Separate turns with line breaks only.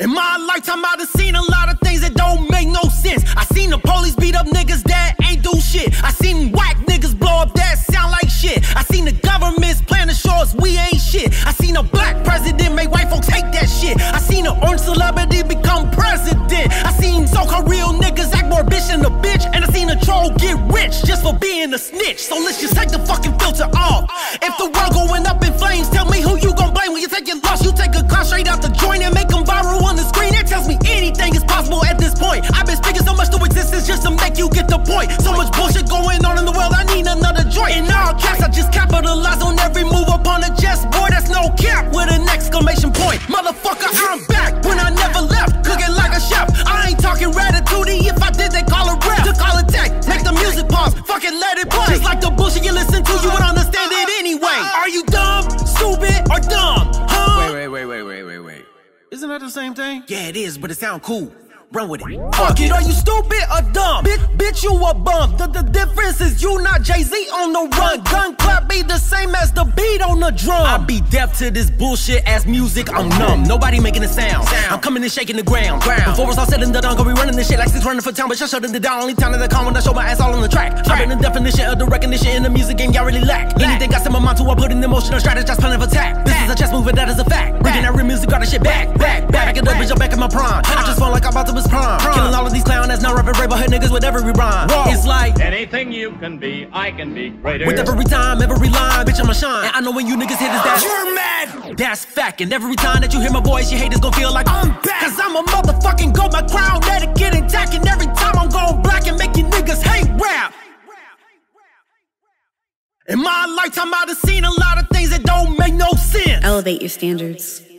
In my lifetime, I done seen a lot of things that don't make no sense. I seen the police beat up niggas that ain't do shit. I seen whack niggas blow up that sound like shit. I seen the government's plan to show us we ain't shit. I seen a black president make white folks hate that shit. I seen an orange celebrity become president. I seen so-called real niggas act more bitch than a bitch. And I seen a troll get rich just for being a snitch. So let's just take the fucking filter off. If capitalize on every move up on the chessboard. That's no cap with an exclamation point. Motherfucker, I'm back when I never left. Cooking like a chef. I ain't talking ratatouille. If I did, they call it rap. To call it tech, make the music pause. Fucking let it play. Just like the bullshit you listen to, you would understand it anyway. Ah. Are you dumb, stupid, or dumb? Huh?
Wait, wait, wait, wait, wait, wait, wait. Isn't that the same thing?
Yeah, it is, but it sound cool. Run with it. Fuck it, are you stupid or dumb? Bitch, bitch, you a bum. The, The, the difference is you not Jay Z on the run. Gun clap be the same as the beat on the drum. I be deaf to this bullshit ass music. I'm numb. Nobody making a sound. I'm coming and shaking the ground. Before it's all said and done, I'm gonna be running this shit like six running for town. But y'all shutting it down. Only time that I come when I show my ass all on the track. I've been the definition of the recognition in the music game. Y'all really lack. Anything got my mind to I put in emotion or strategize plan of attack. This is a chess move, and that is a fact. Bringing that real music, got the shit back, back, back. Back it up, bitch, I'm back in my prime. I just feel like I'm about to miss prime. Killing all of these clown ass, now rapping rape, head niggas with every rhyme. It's like
Anything you can be, I can be greater.
with every time, every line, bitch, I'ma shine. And I know when you niggas hit is that you're mad. That's fact. And every time that you hear my voice, your haters gon' feel like I'm back. Cause I'm a motherfucking gold, my crown, let it get intact. And every time I'm going black and make you niggas hate rap. In my lifetime, I done seen a lot of things that don't make no sense.
Elevate your standards.